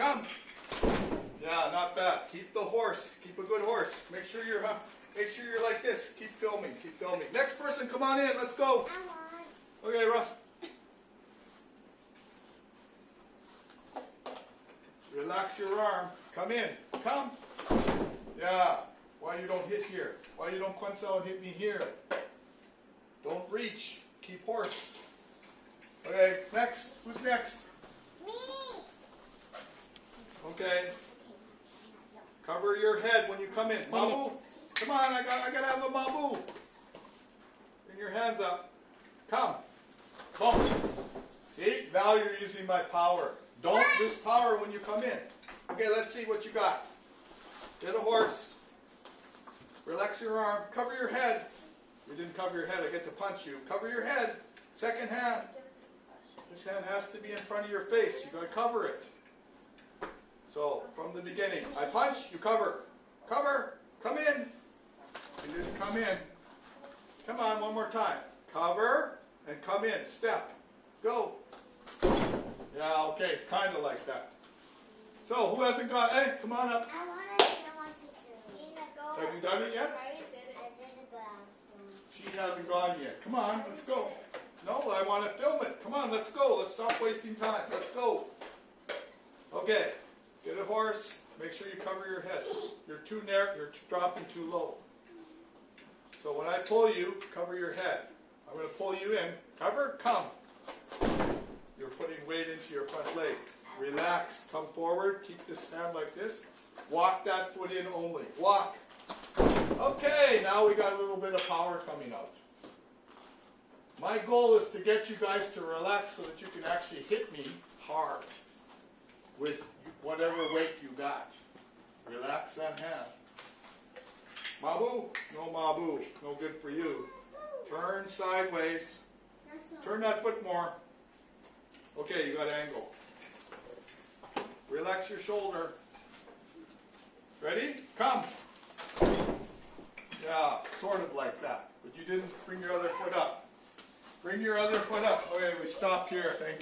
Come. Yeah, not bad. Keep the horse. Keep a good horse. Make sure you're make sure you're like this. Keep filming. Keep filming. Next person, come on in. Let's go. Okay, Russ. Relax your arm. Come in. Come. Yeah. Why you don't hit here? Why you don't Quenso and hit me here? Don't reach. Keep horse. Okay, next. Who's next? Me. Okay. Cover your head when you come in. Mabu. Come on, I got I gotta have a Mabu. Bring your hands up. Come. Boom. See? Now you're using my power. Don't lose power when you come in. Okay, let's see what you got. Get a horse. Relax your arm. Cover your head. You didn't cover your head. I get to punch you. Cover your head. Second hand. This hand has to be in front of your face. You gotta cover it. So from the beginning, I punch, you cover. Cover. Come in. You didn't come in. Come on, one more time. Cover and come in. Step. Go. Yeah, okay, kind of like that. So who hasn't got? Hey, come on up. I want to. I want to do. Go. Have you done it yet? I did it, but I'm still. She hasn't gone yet. Come on, let's go. No, I want to film it. Come on, let's go. Let's stop wasting time. Let's go. Okay, get a horse. Make sure you cover your head. You're too narrow. You're dropping too low. So when I pull you, cover your head. I'm going to pull you in. Cover. Come. You're putting weight into your front leg. Relax. Come forward. Keep this hand like this. Walk that foot in only. Walk. Okay, now we got a little bit of power coming out. My goal is to get you guys to relax so that you can actually hit me hard whatever weight you got. Relax that hand. Mabu? No Mabu. No good for you. Turn sideways. Turn that foot more. Okay, you got angle. Relax your shoulder. Ready? Come. Yeah, sort of like that. But you didn't bring your other foot up. Bring your other foot up. Okay, we stop here. Thank you.